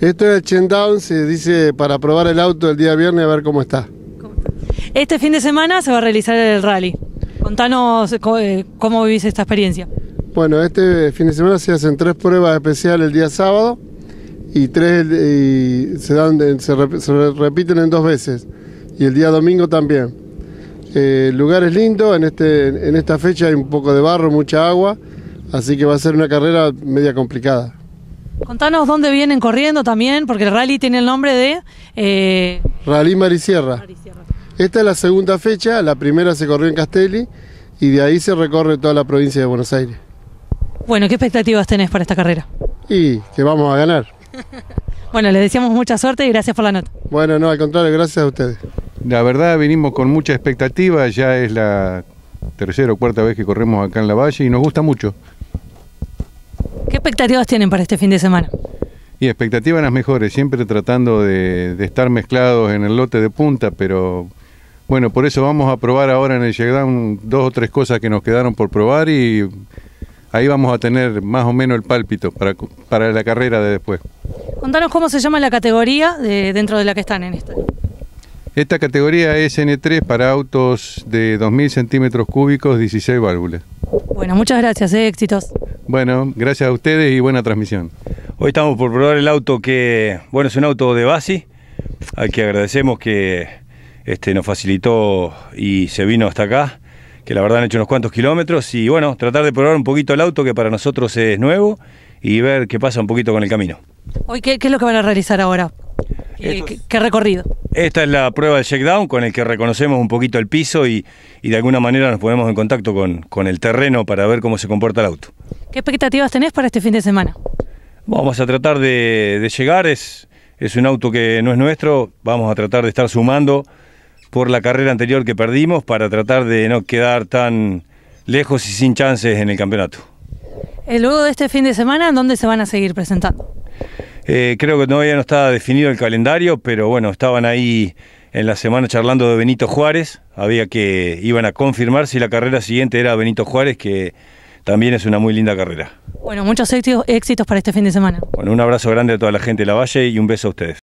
Esto es el Chendown, se dice para probar el auto el día viernes a ver cómo está. Este fin de semana se va a realizar el rally. Contanos co- eh, cómo vivís esta experiencia. Bueno, este fin de semana se hacen tres pruebas especiales el día sábado y tres y se, dan, se, rep- se repiten en dos veces y el día domingo también. Eh, el lugar es lindo, en, este, en esta fecha hay un poco de barro, mucha agua, así que va a ser una carrera media complicada. Contanos dónde vienen corriendo también, porque el rally tiene el nombre de... eh, Rally Marisierra. Esta es la segunda fecha, la primera se corrió en Castelli y de ahí se recorre toda la provincia de Buenos Aires. Bueno, ¿qué expectativas tenés para esta carrera? Y que vamos a ganar. Bueno, les deseamos mucha suerte y gracias por la nota. Bueno, no, al contrario, gracias a ustedes. La verdad venimos con mucha expectativa, ya es la tercera o cuarta vez que corremos acá en la valle y nos gusta mucho. ¿Qué expectativas tienen para este fin de semana? Y expectativas las mejores, siempre tratando de, de estar mezclados en el lote de punta, pero bueno, por eso vamos a probar ahora en el Checkdown dos o tres cosas que nos quedaron por probar y ahí vamos a tener más o menos el pálpito para, para la carrera de después. Contanos cómo se llama la categoría de, dentro de la que están en esta. Esta categoría es N3 para autos de 2.000 centímetros cúbicos, 16 válvulas. Bueno, muchas gracias, eh, éxitos. Bueno, gracias a ustedes y buena transmisión. Hoy estamos por probar el auto que, bueno, es un auto de Basi, al que agradecemos que este, nos facilitó y se vino hasta acá, que la verdad han hecho unos cuantos kilómetros y bueno, tratar de probar un poquito el auto que para nosotros es nuevo y ver qué pasa un poquito con el camino. Hoy, ¿qué, qué es lo que van a realizar ahora? ¿qué, qué recorrido? Esta es la prueba del checkdown con el que reconocemos un poquito el piso y, y de alguna manera nos ponemos en contacto con, con el terreno para ver cómo se comporta el auto. ¿Qué expectativas tenés para este fin de semana? Vamos a tratar de, de llegar, es, es un auto que no es nuestro, vamos a tratar de estar sumando por la carrera anterior que perdimos para tratar de no quedar tan lejos y sin chances en el campeonato. Eh, luego de este fin de semana, ¿en dónde se van a seguir presentando? Eh, creo que todavía no está definido el calendario, pero bueno, estaban ahí en la semana charlando de Benito Juárez, había que, iban a confirmar si la carrera siguiente era Benito Juárez, que también es una muy linda carrera. Bueno, muchos éxitos, éxitos para este fin de semana. Bueno, un abrazo grande a toda la gente de la Valle y un beso a ustedes.